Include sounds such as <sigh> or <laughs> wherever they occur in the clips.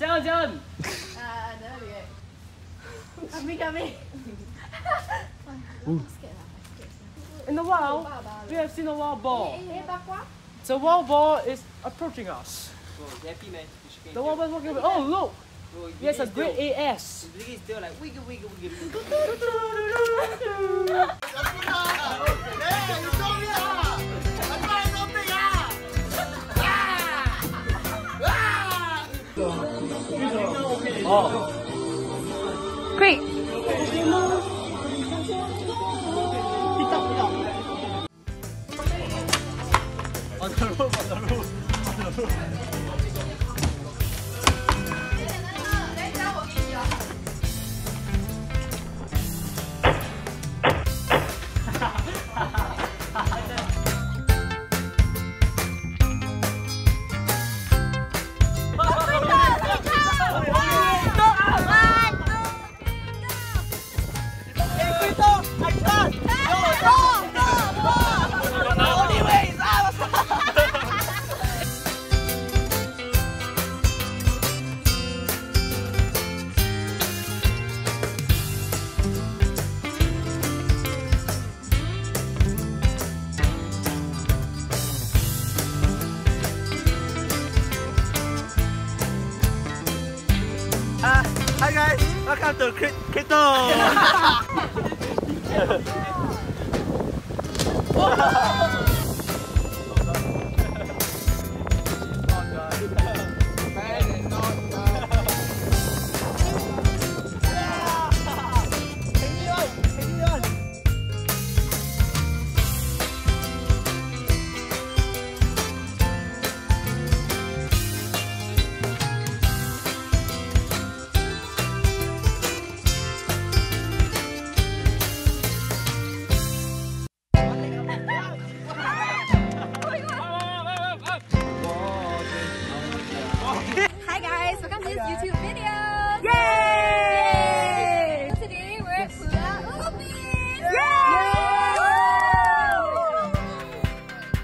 one. À, để là gì? Kami, kami. In the wild, we have seen a wild boar. Ê, ba quá. The wild boar is approaching us. Bro, you happy man? You shaking The his wild boar is walking. away. Oh look, Bro, he has a still, great AS. 어. Quick. 아, 나로, 나 hi guys, welcome to Crypt- Crypto. Hi YouTube videos. Yay! Today we're at Pulau Ubin.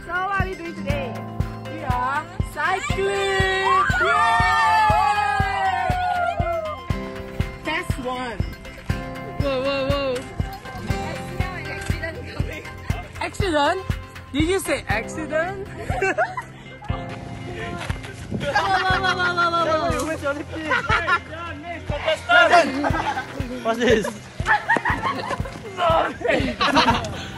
So what are we doing today? We are cycling. Yay! Test one. Whoa, whoa, whoa. Accident? Did you say accident? <laughs> Don't What's this? <laughs>